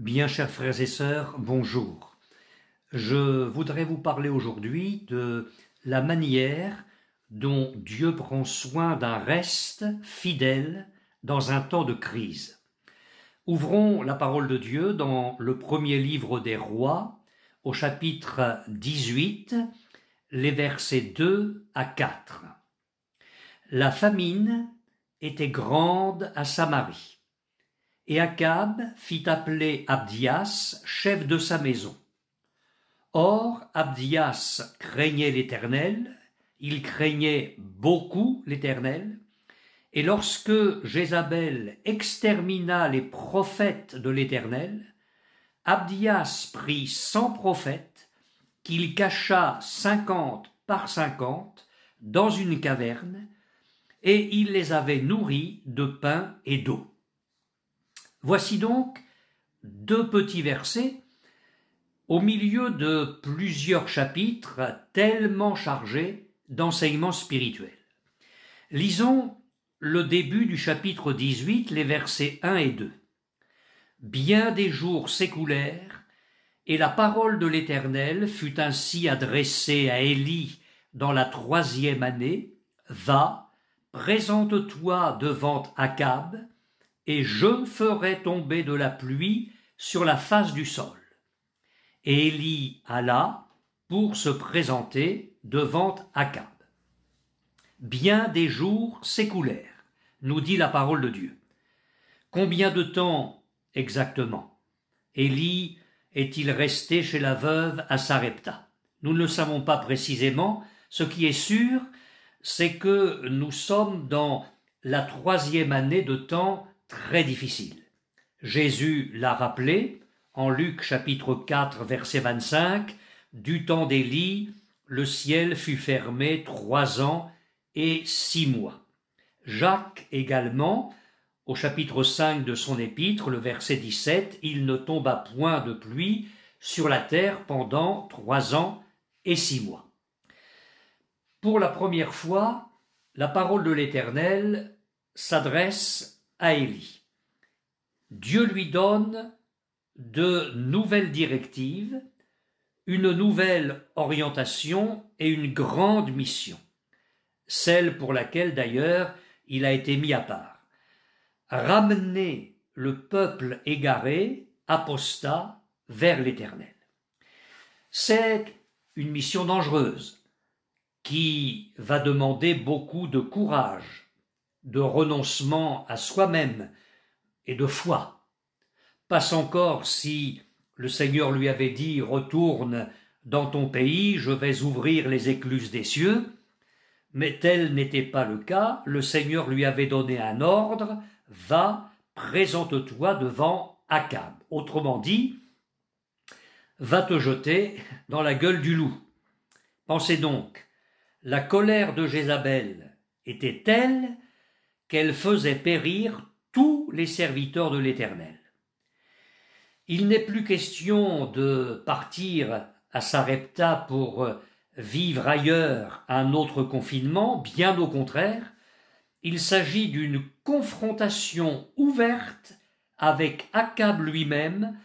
Bien chers frères et sœurs, bonjour. Je voudrais vous parler aujourd'hui de la manière dont Dieu prend soin d'un reste fidèle dans un temps de crise. Ouvrons la parole de Dieu dans le premier livre des rois, au chapitre 18, les versets 2 à 4. La famine était grande à Samarie. Et Akab fit appeler Abdias, chef de sa maison. Or, Abdias craignait l'Éternel, il craignait beaucoup l'Éternel, et lorsque Jézabel extermina les prophètes de l'Éternel, Abdias prit cent prophètes, qu'il cacha cinquante par cinquante dans une caverne, et il les avait nourris de pain et d'eau. Voici donc deux petits versets au milieu de plusieurs chapitres tellement chargés d'enseignements spirituels. Lisons le début du chapitre 18, les versets 1 et 2. Bien des jours s'écoulèrent, et la parole de l'Éternel fut ainsi adressée à Élie dans la troisième année. Va, présente-toi devant Akab, et je ferai tomber de la pluie sur la face du sol. Et Élie alla pour se présenter devant Akab. Bien des jours s'écoulèrent, nous dit la parole de Dieu. Combien de temps exactement? Élie est-il resté chez la veuve à Sarepta? Nous ne le savons pas précisément. Ce qui est sûr, c'est que nous sommes dans la troisième année de temps très difficile. Jésus l'a rappelé en Luc chapitre 4 verset 25, du temps d'Élie, le ciel fut fermé trois ans et six mois. Jacques également, au chapitre 5 de son épître, le verset 17, il ne tomba point de pluie sur la terre pendant trois ans et six mois. Pour la première fois, la parole de l'Éternel s'adresse Dieu lui donne de nouvelles directives, une nouvelle orientation et une grande mission, celle pour laquelle d'ailleurs il a été mis à part. Ramener le peuple égaré, apostat, vers l'Éternel. C'est une mission dangereuse qui va demander beaucoup de courage, de renoncement à soi-même et de foi. Passe encore si le Seigneur lui avait dit Retourne dans ton pays, je vais ouvrir les écluses des cieux. Mais tel n'était pas le cas, le Seigneur lui avait donné un ordre Va, présente-toi devant Akab. Autrement dit, va te jeter dans la gueule du loup. Pensez donc, la colère de Jézabel était telle qu'elle faisait périr tous les serviteurs de l'Éternel. Il n'est plus question de partir à Sarepta pour vivre ailleurs un autre confinement, bien au contraire, il s'agit d'une confrontation ouverte avec Akab lui-même,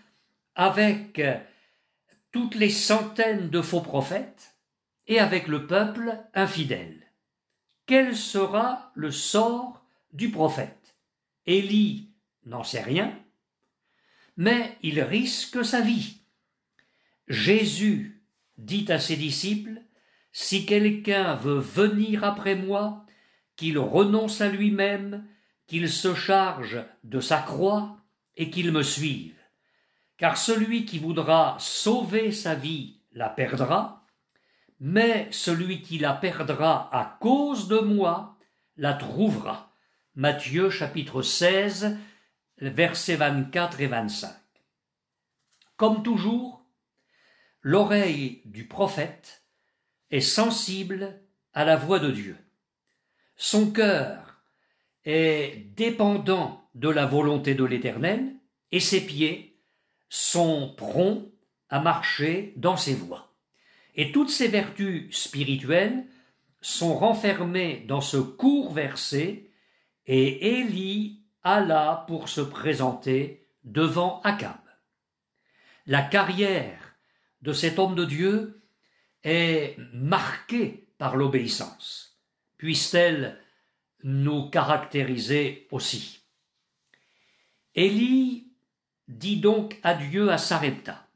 avec toutes les centaines de faux prophètes et avec le peuple infidèle. Quel sera le sort du prophète. Élie n'en sait rien, mais il risque sa vie. Jésus dit à ses disciples, Si quelqu'un veut venir après moi, qu'il renonce à lui-même, qu'il se charge de sa croix et qu'il me suive. Car celui qui voudra sauver sa vie la perdra, mais celui qui la perdra à cause de moi la trouvera. Matthieu chapitre 16, versets 24 et 25. Comme toujours, l'oreille du prophète est sensible à la voix de Dieu. Son cœur est dépendant de la volonté de l'Éternel et ses pieds sont prompts à marcher dans ses voies. Et toutes ces vertus spirituelles sont renfermées dans ce court verset et Élie alla pour se présenter devant Akab. la carrière de cet homme de Dieu est marquée par l'obéissance. Puisse-t-elle nous caractériser aussi. Élie dit donc adieu à Sarepta.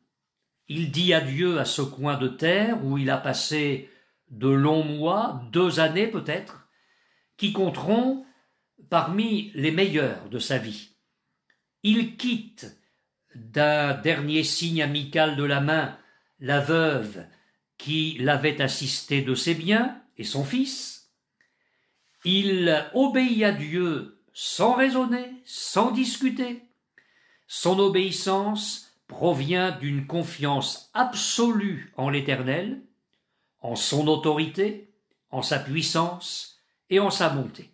Il dit adieu à ce coin de terre où il a passé de longs mois, deux années peut-être, qui compteront parmi les meilleurs de sa vie. Il quitte d'un dernier signe amical de la main la veuve qui l'avait assisté de ses biens et son fils. Il obéit à Dieu sans raisonner, sans discuter. Son obéissance provient d'une confiance absolue en l'Éternel, en son autorité, en sa puissance et en sa bonté.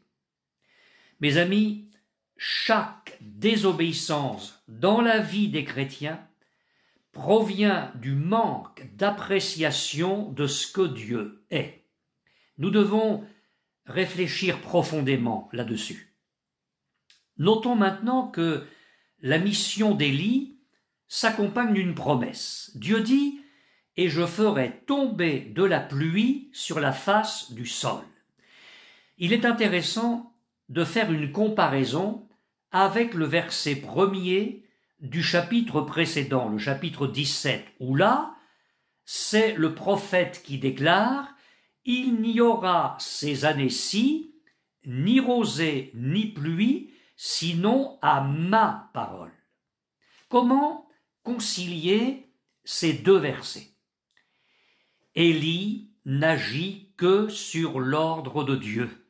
Mes amis, chaque désobéissance dans la vie des chrétiens provient du manque d'appréciation de ce que Dieu est. Nous devons réfléchir profondément là-dessus. Notons maintenant que la mission d'Élie s'accompagne d'une promesse. Dieu dit Et je ferai tomber de la pluie sur la face du sol. Il est intéressant de faire une comparaison avec le verset premier du chapitre précédent, le chapitre 17, où là, c'est le prophète qui déclare Il n'y aura ces années-ci ni rosée ni pluie, sinon à ma parole. Comment concilier ces deux versets? Élie n'agit que sur l'ordre de Dieu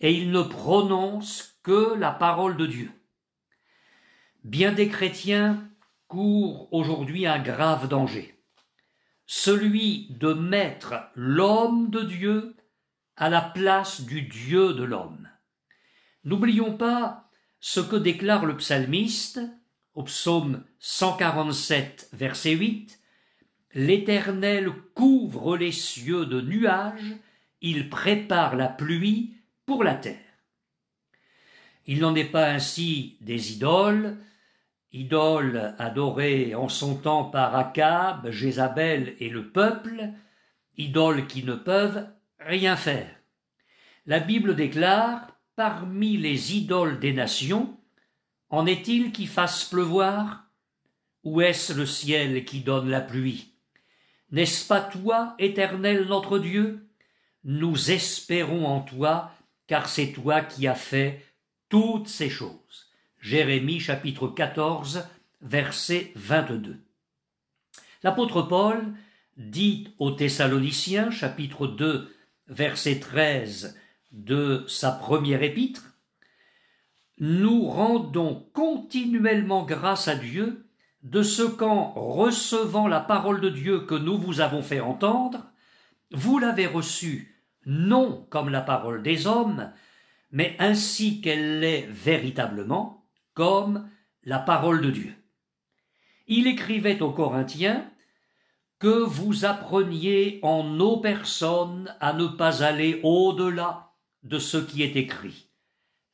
et il ne prononce que la parole de Dieu. Bien des chrétiens courent aujourd'hui un grave danger, celui de mettre l'homme de Dieu à la place du Dieu de l'homme. N'oublions pas ce que déclare le psalmiste au psaume 147, verset 8, L'Éternel couvre les cieux de nuages, il prépare la pluie pour la terre. Il n'en est pas ainsi des idoles, idoles adorées en son temps par Akab, Jézabel et le peuple, idoles qui ne peuvent rien faire. La Bible déclare Parmi les idoles des nations, en est-il qui fasse pleuvoir? Ou est-ce le ciel qui donne la pluie? N'est-ce pas toi, éternel notre Dieu? Nous espérons en toi car c'est toi qui as fait toutes ces choses. Jérémie chapitre 14 verset 22. L'apôtre Paul dit aux Thessaloniciens chapitre 2 verset 13 de sa première épître, Nous rendons continuellement grâce à Dieu de ce qu'en recevant la parole de Dieu que nous vous avons fait entendre, vous l'avez reçue non comme la parole des hommes, mais ainsi qu'elle l'est véritablement, comme la parole de Dieu. Il écrivait aux Corinthiens que vous appreniez en nos personnes à ne pas aller au-delà de ce qui est écrit.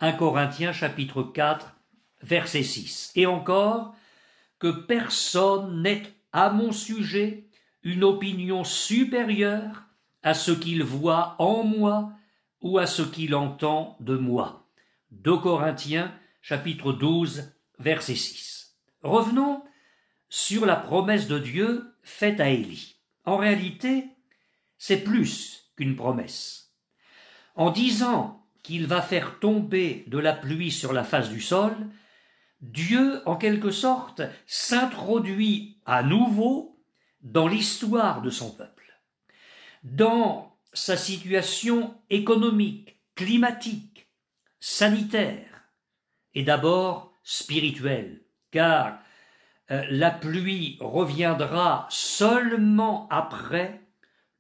1 Corinthiens chapitre 4 verset 6. Et encore, que personne n'ait à mon sujet une opinion supérieure à ce qu'il voit en moi ou à ce qu'il entend de moi. 2 Corinthiens chapitre 12 verset 6. Revenons sur la promesse de Dieu faite à Élie. En réalité, c'est plus qu'une promesse. En disant qu'il va faire tomber de la pluie sur la face du sol, Dieu, en quelque sorte, s'introduit à nouveau dans l'histoire de son peuple dans sa situation économique, climatique, sanitaire, et d'abord spirituelle, car euh, la pluie reviendra seulement après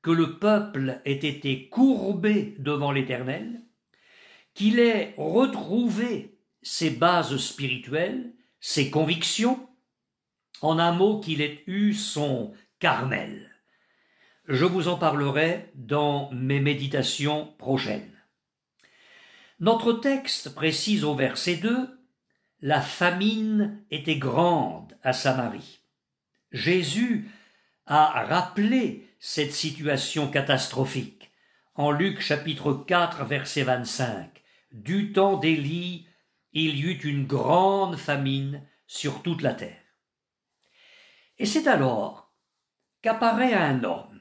que le peuple ait été courbé devant l'Éternel, qu'il ait retrouvé ses bases spirituelles, ses convictions, en un mot qu'il ait eu son Carmel. Je vous en parlerai dans mes méditations prochaines. Notre texte précise au verset 2 La famine était grande à Samarie. Jésus a rappelé cette situation catastrophique en Luc chapitre 4 verset 25. Du temps d'Élie, il y eut une grande famine sur toute la terre. Et c'est alors qu'apparaît un homme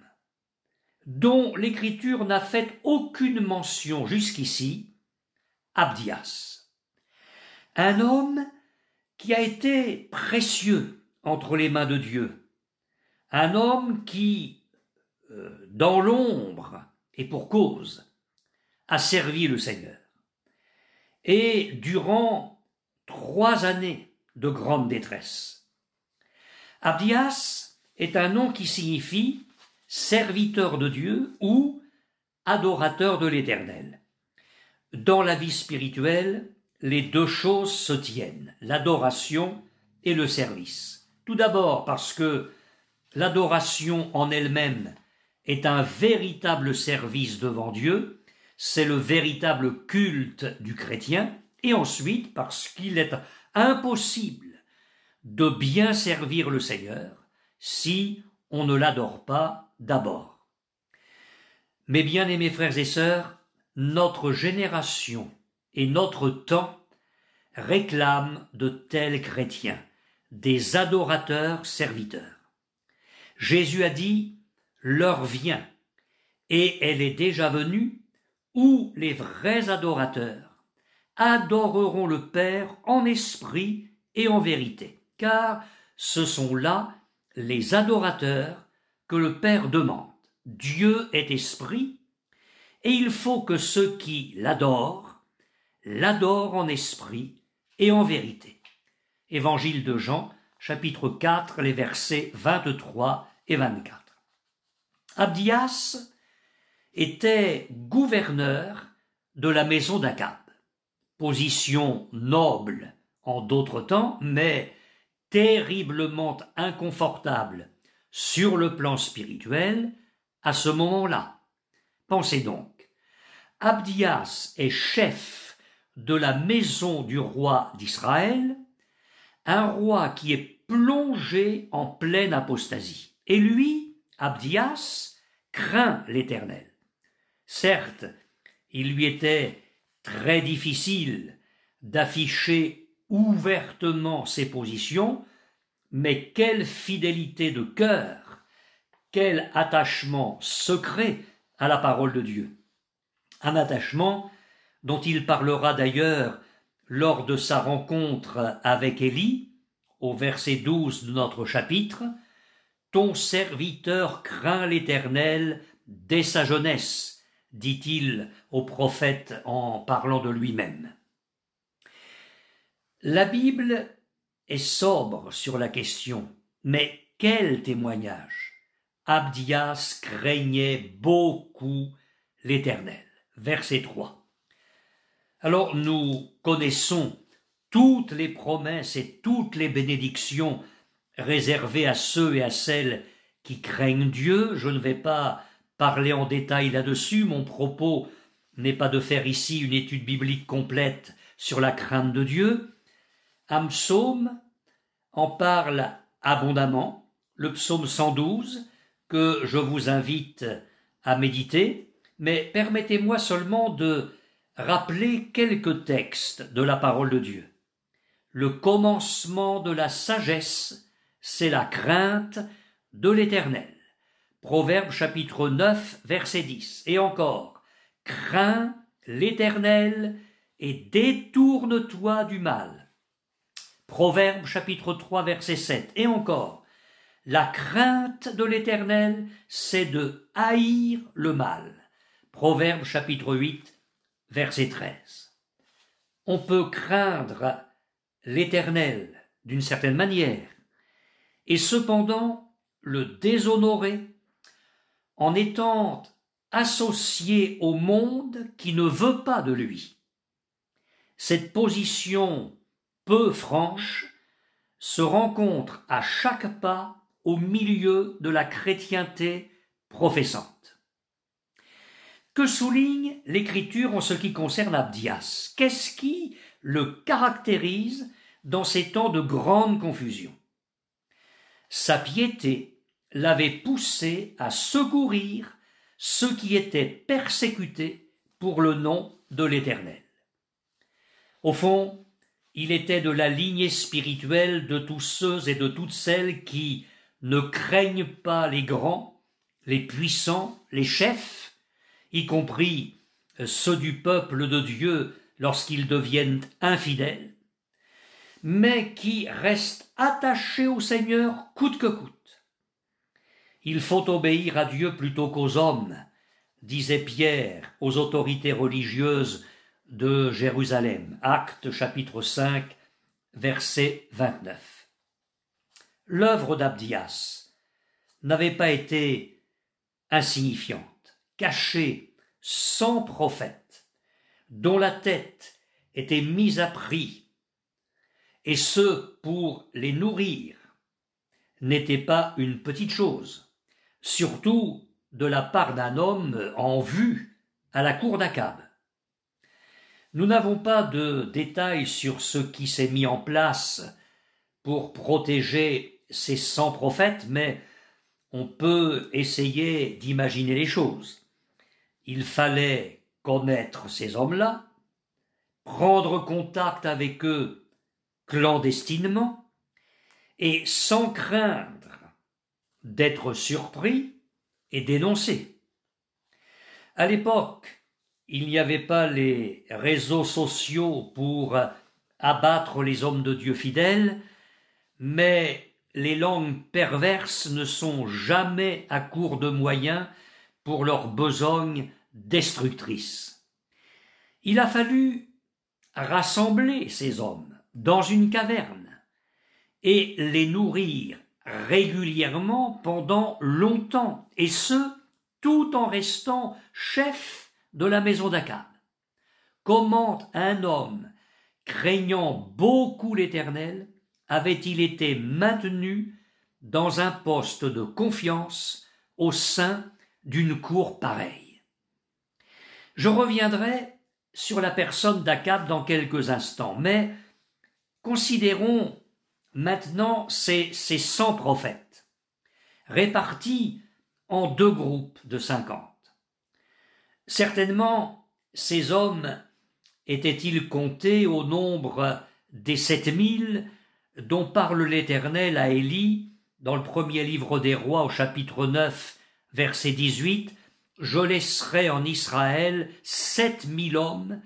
dont l'Écriture n'a fait aucune mention jusqu'ici, Abdias. Un homme qui a été précieux entre les mains de Dieu. Un homme qui, euh, dans l'ombre et pour cause, a servi le Seigneur. Et durant trois années de grande détresse. Abdias est un nom qui signifie serviteur de Dieu ou adorateur de l'Éternel. Dans la vie spirituelle, les deux choses se tiennent, l'adoration et le service. Tout d'abord parce que l'adoration en elle-même est un véritable service devant Dieu, c'est le véritable culte du chrétien, et ensuite parce qu'il est impossible de bien servir le Seigneur si on ne l'adore pas d'abord. Mes bien-aimés frères et sœurs, notre génération et notre temps réclament de tels chrétiens, des adorateurs serviteurs. Jésus a dit L'heure vient, et elle est déjà venue, où les vrais adorateurs adoreront le Père en esprit et en vérité, car ce sont là les adorateurs le Père demande. Dieu est esprit, et il faut que ceux qui l'adorent l'adorent en esprit et en vérité. Évangile de Jean, chapitre 4, les versets 23 et 24. Abdias était gouverneur de la maison d'Akab, position noble en d'autres temps, mais terriblement inconfortable sur le plan spirituel à ce moment-là. Pensez donc, Abdias est chef de la maison du roi d'Israël, un roi qui est plongé en pleine apostasie. Et lui, Abdias, craint l'Éternel. Certes, il lui était très difficile d'afficher ouvertement ses positions, mais quelle fidélité de cœur, quel attachement secret à la parole de Dieu. Un attachement dont il parlera d'ailleurs lors de sa rencontre avec Élie, au verset 12 de notre chapitre, Ton serviteur craint l'Éternel dès sa jeunesse, dit-il au prophète en parlant de lui-même. La Bible est sobre sur la question, mais quel témoignage Abdias craignait beaucoup l'Éternel. Verset 3. Alors nous connaissons toutes les promesses et toutes les bénédictions réservées à ceux et à celles qui craignent Dieu. Je ne vais pas parler en détail là-dessus. Mon propos n'est pas de faire ici une étude biblique complète sur la crainte de Dieu. Un psaume en parle abondamment, le psaume 112, que je vous invite à méditer, mais permettez-moi seulement de rappeler quelques textes de la parole de Dieu. Le commencement de la sagesse, c'est la crainte de l'Éternel. Proverbe chapitre 9, verset 10. Et encore, crains l'Éternel et détourne-toi du mal. Proverbe chapitre 3, verset 7. Et encore, la crainte de l'Éternel, c'est de haïr le mal. Proverbe chapitre 8, verset 13. On peut craindre l'Éternel d'une certaine manière, et cependant le déshonorer en étant associé au monde qui ne veut pas de lui. Cette position peu franche se rencontre à chaque pas au milieu de la chrétienté professante. Que souligne l'Écriture en ce qui concerne Abdias? Qu'est-ce qui le caractérise dans ces temps de grande confusion? Sa piété l'avait poussé à secourir ceux qui étaient persécutés pour le nom de l'Éternel. Au fond, il était de la lignée spirituelle de tous ceux et de toutes celles qui ne craignent pas les grands, les puissants, les chefs, y compris ceux du peuple de Dieu lorsqu'ils deviennent infidèles, mais qui restent attachés au Seigneur coûte que coûte. Il faut obéir à Dieu plutôt qu'aux hommes, disait Pierre aux autorités religieuses de Jérusalem. Acte chapitre 5, verset 29. L'œuvre d'Abdias n'avait pas été insignifiante, cachée, sans prophète, dont la tête était mise à prix, et ce pour les nourrir, n'était pas une petite chose, surtout de la part d'un homme en vue à la cour d'Akab. Nous n'avons pas de détails sur ce qui s'est mis en place pour protéger ces cent prophètes, mais on peut essayer d'imaginer les choses. Il fallait connaître ces hommes-là, prendre contact avec eux clandestinement, et sans craindre d'être surpris et dénoncé. À l'époque, il n'y avait pas les réseaux sociaux pour abattre les hommes de Dieu fidèles, mais les langues perverses ne sont jamais à court de moyens pour leurs besognes destructrices. Il a fallu rassembler ces hommes dans une caverne et les nourrir régulièrement pendant longtemps, et ce, tout en restant chefs de la maison d'Akab. Comment un homme, craignant beaucoup l'Éternel, avait-il été maintenu dans un poste de confiance au sein d'une cour pareille? Je reviendrai sur la personne d'Akab dans quelques instants, mais considérons maintenant ces, cent prophètes, répartis en deux groupes de cinquante. Certainement, ces hommes étaient-ils comptés au nombre des sept mille dont parle l'Éternel à Élie dans le premier livre des rois au chapitre 9 verset 18 Je laisserai en Israël sept mille hommes,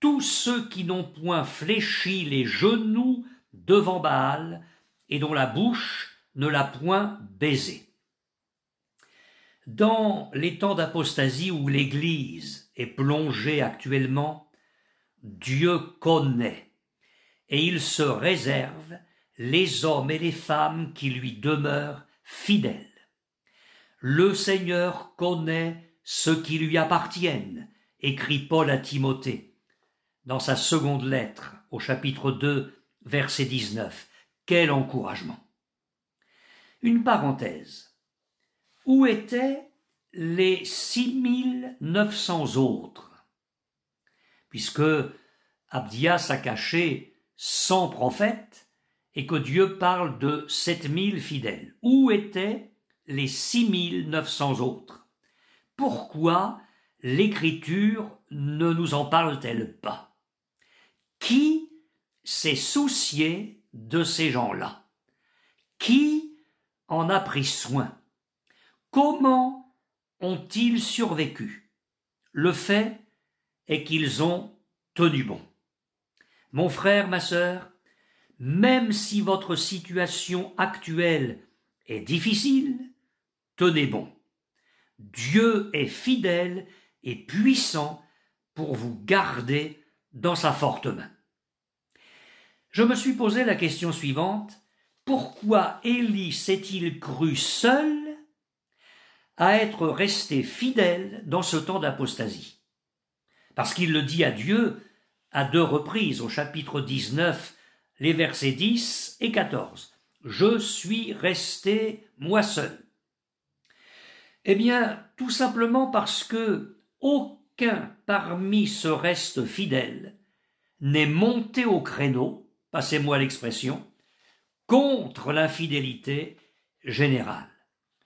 tous ceux qui n'ont point fléchi les genoux devant Baal et dont la bouche ne l'a point baisé. Dans les temps d'apostasie où l'Église est plongée actuellement, Dieu connaît et il se réserve les hommes et les femmes qui lui demeurent fidèles. Le Seigneur connaît ceux qui lui appartiennent, écrit Paul à Timothée dans sa seconde lettre au chapitre 2 verset 19. Quel encouragement. Une parenthèse. Où étaient les 6900 autres? Puisque Abdias a caché 100 prophètes et que Dieu parle de 7000 fidèles. Où étaient les 6900 autres? Pourquoi l'Écriture ne nous en parle-t-elle pas? Qui s'est soucié de ces gens-là? Qui en a pris soin? Comment ont-ils survécu? Le fait est qu'ils ont tenu bon. Mon frère, ma sœur, même si votre situation actuelle est difficile, tenez bon. Dieu est fidèle et puissant pour vous garder dans sa forte main. Je me suis posé la question suivante. Pourquoi Élie s'est-il cru seul à être resté fidèle dans ce temps d'apostasie. Parce qu'il le dit à Dieu à deux reprises au chapitre 19, les versets 10 et 14. Je suis resté moi seul. Eh bien, tout simplement parce que aucun parmi ce reste fidèle n'est monté au créneau, passez-moi l'expression, contre l'infidélité général.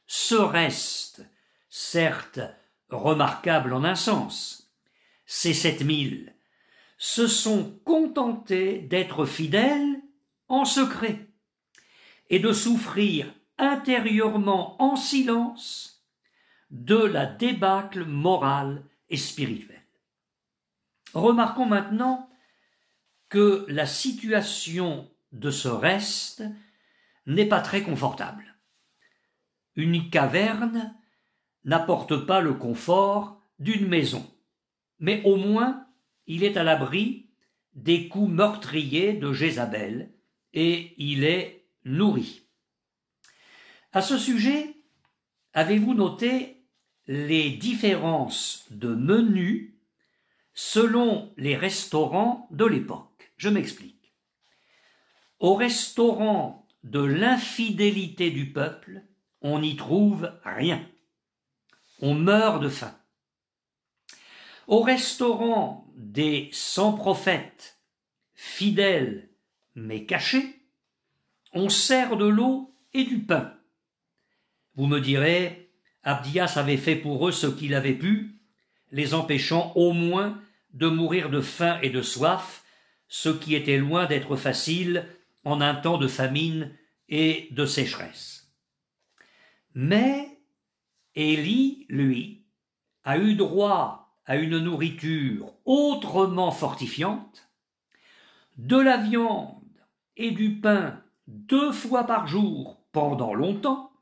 Ce reste, certes remarquable en un sens, ces sept mille, se sont contentés d'être fidèles en secret et de souffrir intérieurement en silence de la débâcle morale et spirituelle. Remarquons maintenant que la situation de ce reste n'est pas très confortable. Une caverne n'apporte pas le confort d'une maison, mais au moins il est à l'abri des coups meurtriers de Jézabel et il est nourri. À ce sujet, avez-vous noté les différences de menus selon les restaurants de l'époque? Je m'explique. Au restaurant de l'infidélité du peuple, on n'y trouve rien. On meurt de faim. Au restaurant des cent prophètes, fidèles mais cachés, on sert de l'eau et du pain. Vous me direz, Abdias avait fait pour eux ce qu'il avait pu, les empêchant au moins de mourir de faim et de soif, ce qui était loin d'être facile en un temps de famine et de sécheresse. Mais Élie, lui, a eu droit à une nourriture autrement fortifiante, de la viande et du pain deux fois par jour pendant longtemps,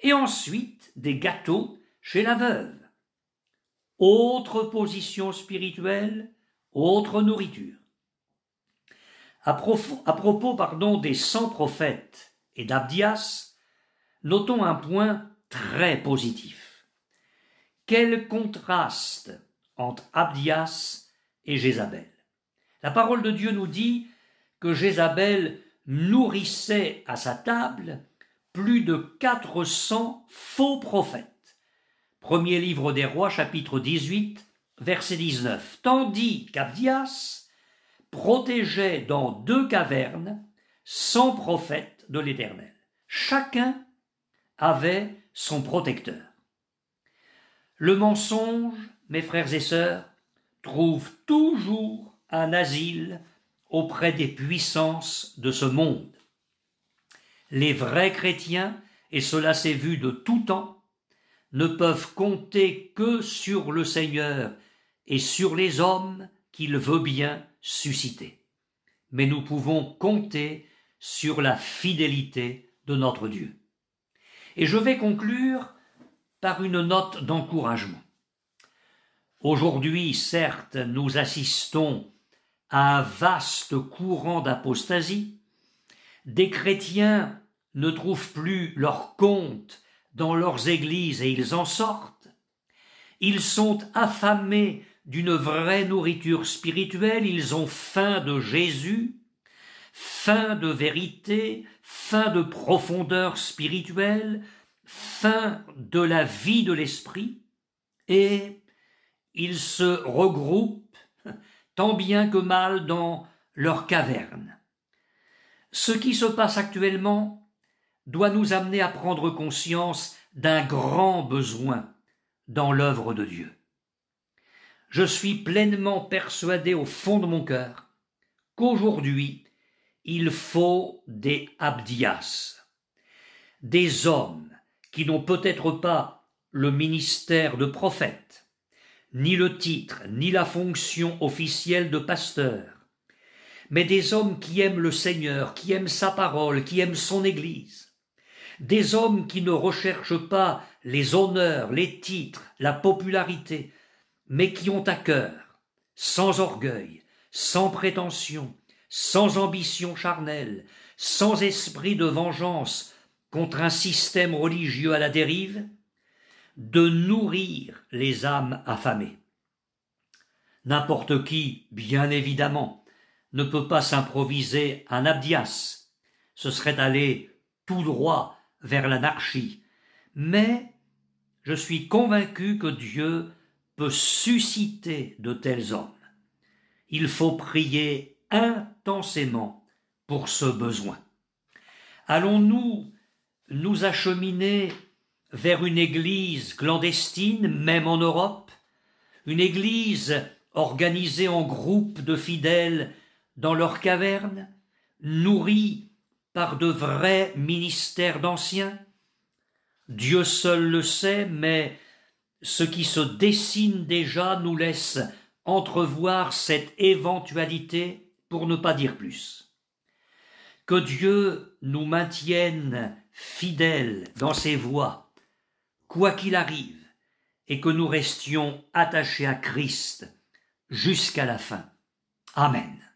et ensuite des gâteaux chez la veuve. Autre position spirituelle, autre nourriture. À propos, à propos pardon, des cent prophètes et d'Abdias, notons un point très positif. Quel contraste entre Abdias et Jézabel? La parole de Dieu nous dit que Jézabel nourrissait à sa table plus de 400 faux prophètes. Premier livre des rois, chapitre 18, verset 19. Tandis qu'Abdias protégeait dans deux cavernes 100 prophètes de l'Éternel. Chacun avait son protecteur. Le mensonge, mes frères et sœurs, trouve toujours un asile auprès des puissances de ce monde. Les vrais chrétiens, et cela s'est vu de tout temps, ne peuvent compter que sur le Seigneur et sur les hommes qu'il veut bien susciter. Mais nous pouvons compter sur la fidélité de notre Dieu. Et je vais conclure par une note d'encouragement. Aujourd'hui, certes, nous assistons à un vaste courant d'apostasie. Des chrétiens ne trouvent plus leur compte dans leurs églises et ils en sortent. Ils sont affamés d'une vraie nourriture spirituelle, ils ont faim de Jésus, faim de vérité, faim de profondeur spirituelle, faim de la vie de l'esprit, et ils se regroupent tant bien que mal dans leur caverne. Ce qui se passe actuellement doit nous amener à prendre conscience d'un grand besoin dans l'œuvre de Dieu. Je suis pleinement persuadé au fond de mon cœur qu'aujourd'hui il faut des abdias, des hommes qui n'ont peut-être pas le ministère de prophète, ni le titre, ni la fonction officielle de pasteur, mais des hommes qui aiment le Seigneur, qui aiment sa parole, qui aiment son Église, des hommes qui ne recherchent pas les honneurs, les titres, la popularité, mais qui ont à cœur, sans orgueil, sans prétention, sans ambition charnelle, sans esprit de vengeance contre un système religieux à la dérive, de nourrir les âmes affamées. N'importe qui, bien évidemment, ne peut pas s'improviser un Abdias, ce serait aller tout droit vers l'anarchie, mais je suis convaincu que Dieu peut susciter de tels hommes. Il faut prier intensément pour ce besoin. Allons-nous nous acheminer vers une église clandestine, même en Europe, une église organisée en groupes de fidèles dans leurs cavernes, nourrie par de vrais ministères d'anciens? Dieu seul le sait, mais ce qui se dessine déjà nous laisse entrevoir cette éventualité pour ne pas dire plus. Que Dieu nous maintienne fidèles dans ses voies, quoi qu'il arrive, et que nous restions attachés à Christ jusqu'à la fin. Amen.